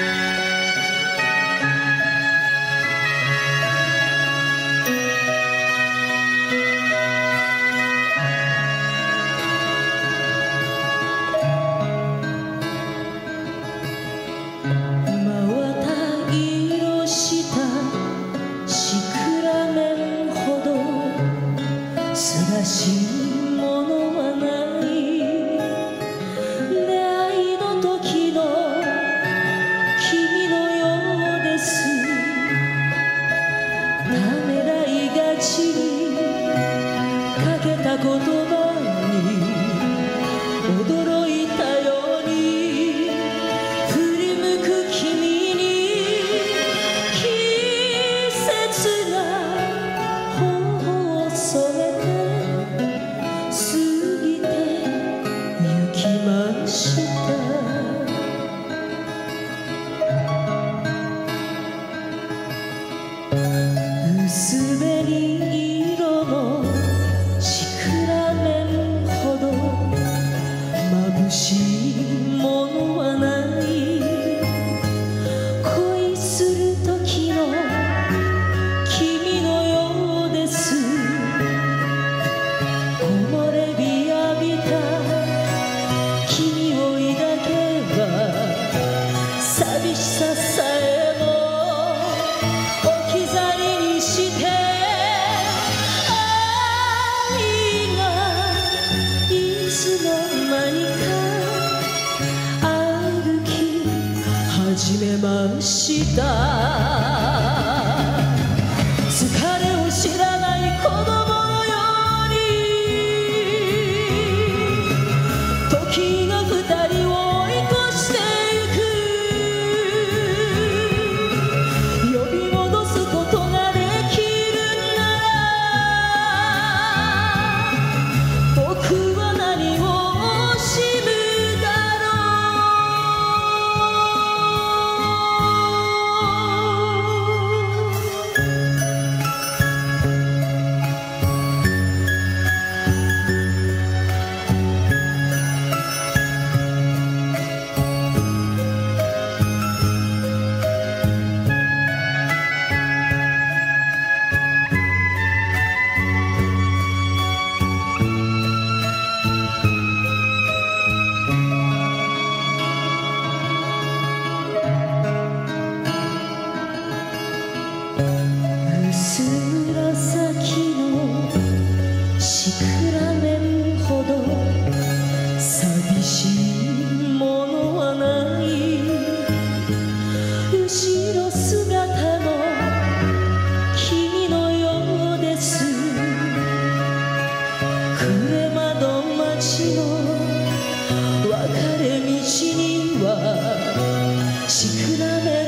Bye. 言葉ました。疲れを知らない子供のように時らめんほど寂しいものはない。後ろ姿の君のようです。窓町の別れ道にはしくらめ